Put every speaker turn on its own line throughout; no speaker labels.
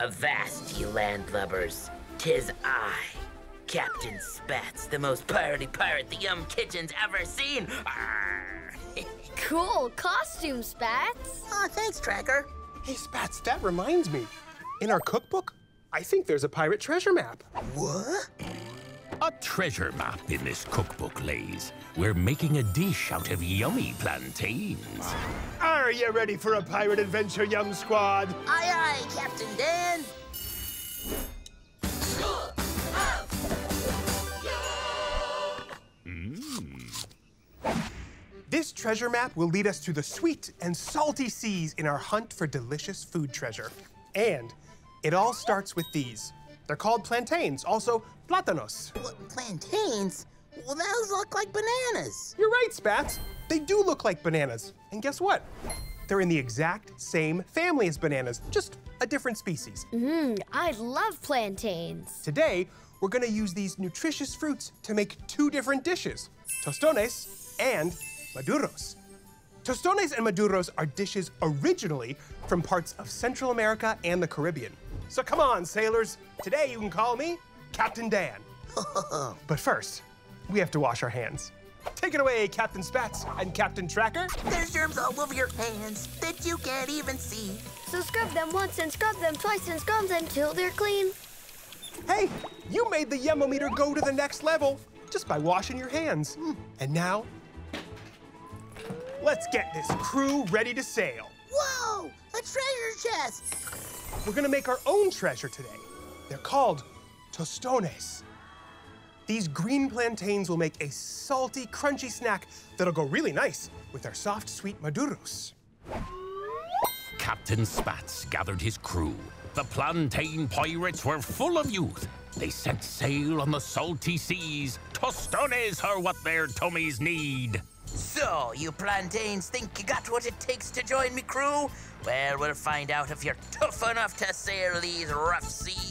Avast, ye landlubbers. Tis I, Captain Spats, the most piratey pirate the Yum Kitchen's ever seen. Arr.
Cool costume, Spats.
oh, thanks, Tracker.
Hey, Spats, that reminds me. In our cookbook, I think there's a pirate treasure map.
What?
A treasure map in this cookbook, Lays. We're making a dish out of yummy plantains.
Ah, Are you ready for a pirate adventure, young Squad?
Aye, aye, Captain Dan. Hmm.
This treasure map will lead us to the sweet and salty seas in our hunt for delicious food treasure. And it all starts with these. They're called plantains, also plátanos.
What, plantains? Well, those look like bananas.
You're right, Spats. They do look like bananas. And guess what? They're in the exact same family as bananas, just a different species.
Mmm, I love plantains.
Today, we're gonna use these nutritious fruits to make two different dishes, tostones and maduros. Tostones and maduros are dishes originally from parts of Central America and the Caribbean. So come on, sailors. Today you can call me Captain Dan. but first, we have to wash our hands. Take it away, Captain Spats and Captain Tracker.
There's germs all over your hands that you can't even see.
So scrub them once and scrub them twice and scrub them till they're clean.
Hey, you made the Yumometer go to the next level just by washing your hands. Hmm. And now, let's get this crew ready to sail.
Whoa! A treasure chest!
We're gonna make our own treasure today. They're called tostones. These green plantains will make a salty, crunchy snack that'll go really nice with our soft, sweet maduros.
Captain Spats gathered his crew. The plantain pirates were full of youth. They set sail on the salty seas. Tostones are what their tummies need.
So, you plantains think you got what it takes to join me crew? Well, we'll find out if you're tough enough to sail these rough seas.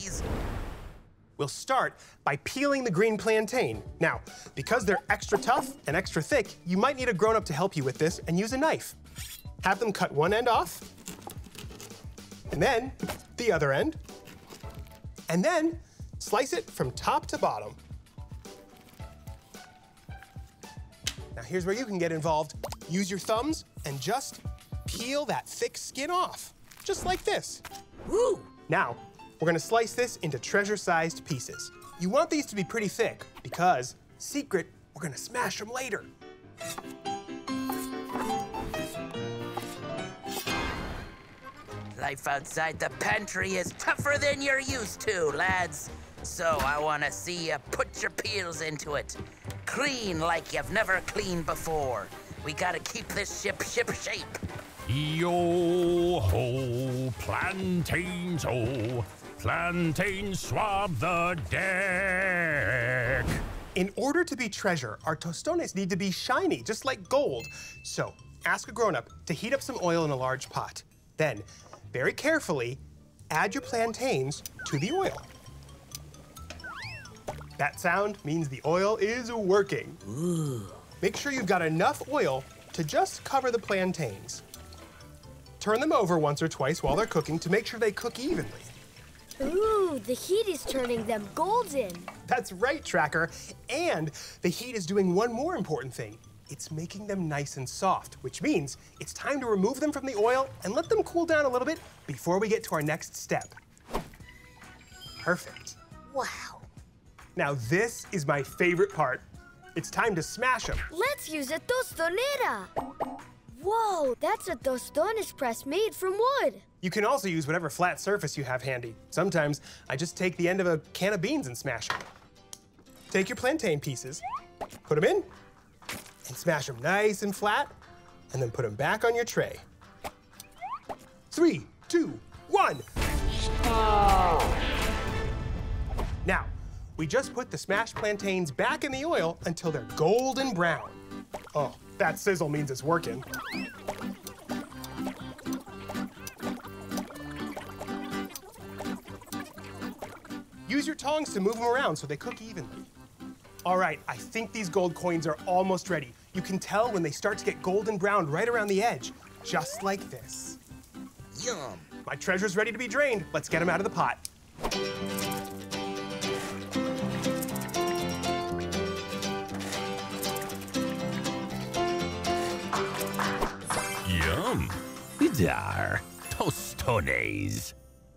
We'll start by peeling the green plantain. Now, because they're extra tough and extra thick, you might need a grown-up to help you with this and use a knife. Have them cut one end off, and then the other end, and then slice it from top to bottom. Now here's where you can get involved. Use your thumbs and just peel that thick skin off, just like this.
Woo!
Now, we're gonna slice this into treasure-sized pieces. You want these to be pretty thick because, secret, we're gonna smash them later.
Life outside the pantry is tougher than you're used to, lads. So I want to see you put your peels into it. Clean like you've never cleaned before. We gotta keep this ship ship shape.
Yo ho, plantains oh, plantains swab the deck.
In order to be treasure, our tostones need to be shiny, just like gold. So, ask a grown-up to heat up some oil in a large pot. Then, very carefully, add your plantains to the oil. That sound means the oil is working. Make sure you've got enough oil to just cover the plantains. Turn them over once or twice while they're cooking to make sure they cook evenly.
Ooh, the heat is turning them golden.
That's right, Tracker. And the heat is doing one more important thing. It's making them nice and soft, which means it's time to remove them from the oil and let them cool down a little bit before we get to our next step. Perfect.
Wow.
Now this is my favorite part. It's time to smash them.
Let's use a tostonera. Whoa, that's a tostones press made from wood.
You can also use whatever flat surface you have handy. Sometimes I just take the end of a can of beans and smash them. Take your plantain pieces, put them in, and smash them nice and flat, and then put them back on your tray. Three, two, one. Now, we just put the smashed plantains back in the oil until they're golden brown. Oh, that sizzle means it's working. Use your tongs to move them around so they cook evenly. All right, I think these gold coins are almost ready. You can tell when they start to get golden brown right around the edge, just like this.
Yum.
My treasure's ready to be drained. Let's get him out of the pot.
There. Tostones.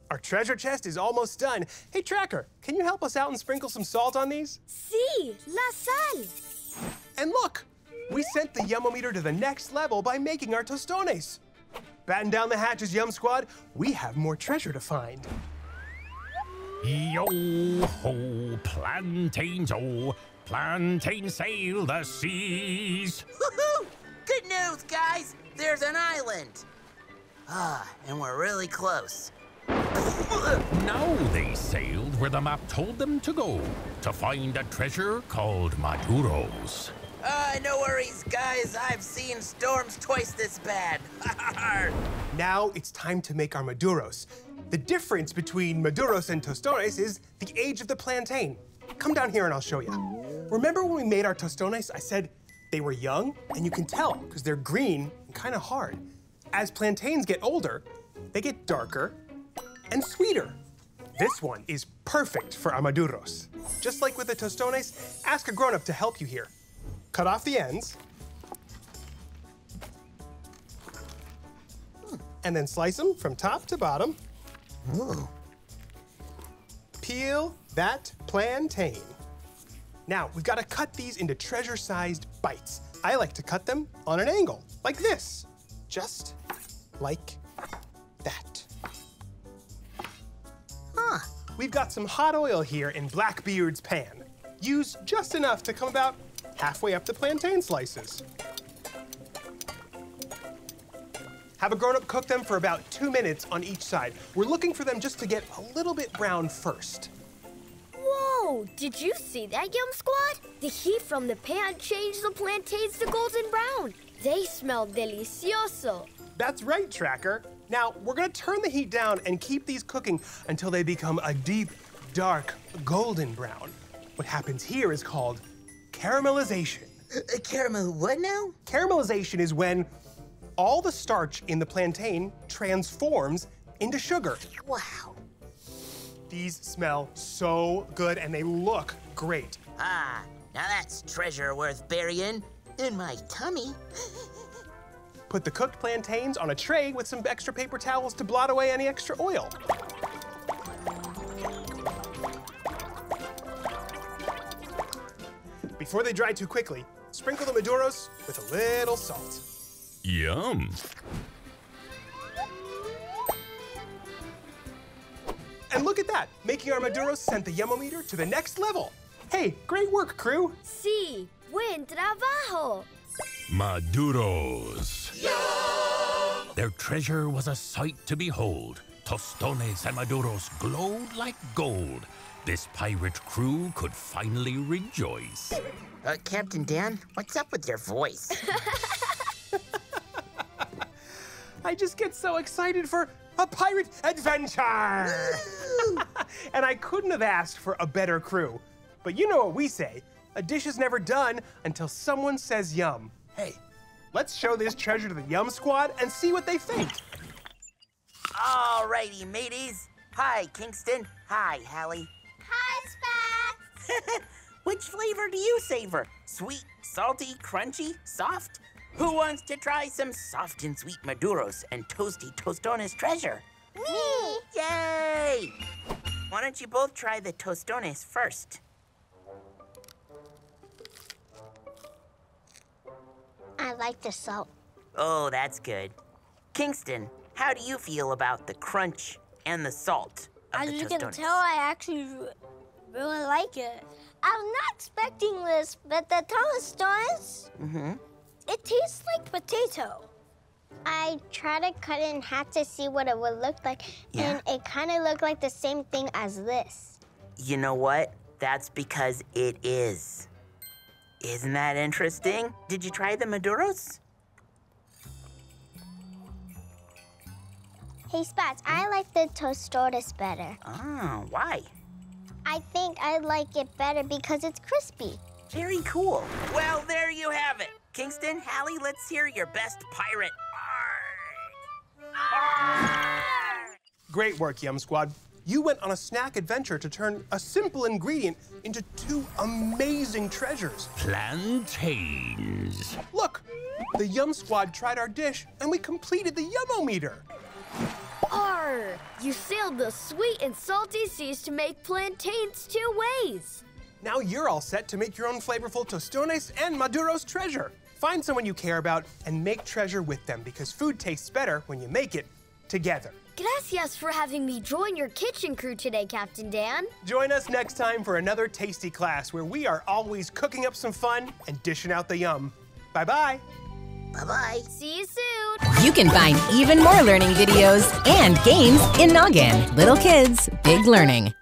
Our treasure chest is almost done. Hey, Tracker, can you help us out and sprinkle some salt on these?
Sí, la sal.
And look, we sent the Yumometer to the next level by making our tostones. Batten down the hatches, Yum Squad. We have more treasure to find.
Yo ho, plantains, oh, plantain sail the seas.
Woohoo! Good news, guys! There's an island! Ah, and we're really close.
Now they sailed where the map told them to go to find a treasure called Maduros.
Uh, no worries, guys. I've seen storms twice this bad.
Now it's time to make our Maduros. The difference between Maduros and Tostones is the age of the plantain. Come down here and I'll show you. Remember when we made our Tostones, I said they were young? And you can tell because they're green and kind of hard. As plantains get older, they get darker and sweeter. This one is perfect for amaduros. Just like with the Tostones, ask a grown-up to help you here. Cut off the ends. And then slice them from top to bottom. Peel that plantain. Now, we've got to cut these into treasure-sized bites. I like to cut them on an angle, like this. Just like that.
huh.
We've got some hot oil here in Blackbeard's pan. Use just enough to come about halfway up the plantain slices. Have a grown-up cook them for about two minutes on each side. We're looking for them just to get a little bit brown first.
Whoa, did you see that, Yum Squad? The heat from the pan changed the plantains to golden brown. They smell delicioso.
That's right, Tracker. Now, we're gonna turn the heat down and keep these cooking until they become a deep, dark, golden brown. What happens here is called caramelization.
Uh, caramel, what now?
Caramelization is when all the starch in the plantain transforms into sugar.
Wow.
These smell so good and they look great.
Ah, now that's treasure worth burying in my tummy.
Put the cooked plantains on a tray with some extra paper towels to blot away any extra oil. Before they dry too quickly, sprinkle the Maduros with a little salt.
Yum.
And look at that! Making our Maduros sent the Yumometer to the next level. Hey, great work, crew!
Sí, buen trabajo.
Maduros. Their treasure was a sight to behold. Tostones and Maduros glowed like gold. This pirate crew could finally rejoice.
Uh, Captain Dan, what's up with your voice?
I just get so excited for a pirate adventure! and I couldn't have asked for a better crew. But you know what we say a dish is never done until someone says yum. Hey, let's show this treasure to the Yum Squad and see what they think.
Alrighty, mateys. Hi, Kingston. Hi, Hallie.
Hi, Spats.
Which flavor do you savor? Sweet, salty, crunchy, soft? Who wants to try some soft and sweet Maduros and toasty Tostones treasure?
Me.
Yay! Why don't you both try the Tostones first?
Like the salt.
Oh, that's good. Kingston, how do you feel about the crunch and the salt of
As
the
you can
Tostones?
tell, I actually really like it. I was not expecting this, but the tostones,
Mm-hmm.
it tastes like potato. I tried to cut it in half to see what it would look like,
Yeah.
and it kind of looked like the same thing as this.
You know what? That's because it is. Isn't that interesting? Did you try the Maduros?
Hey, Spats, I like the tostones better.
Oh, why?
I think I like it better because it's crispy.
Very cool. Well, there you have it. Kingston, Hallie, let's hear your best pirate. Arr! Arr!
Great work, Yum Squad. You went on a snack adventure to turn a simple ingredient into two amazing treasures.
Plantains.
Look, the Yum Squad tried our dish and we completed the Yumometer.
Arr! You sailed the sweet and salty seas to make plantains two ways.
Now you're all set to make your own flavorful tostones and maduros treasure. Find someone you care about and make treasure with them because food tastes better when you make it together.
Gracias for having me join your kitchen crew today, Captain Dan.
Join us next time for another tasty class where we are always cooking up some fun and dishing out the yum. Bye bye.
Bye bye.
See you soon.
You can find even more learning videos and games in Noggin. Little kids, big learning.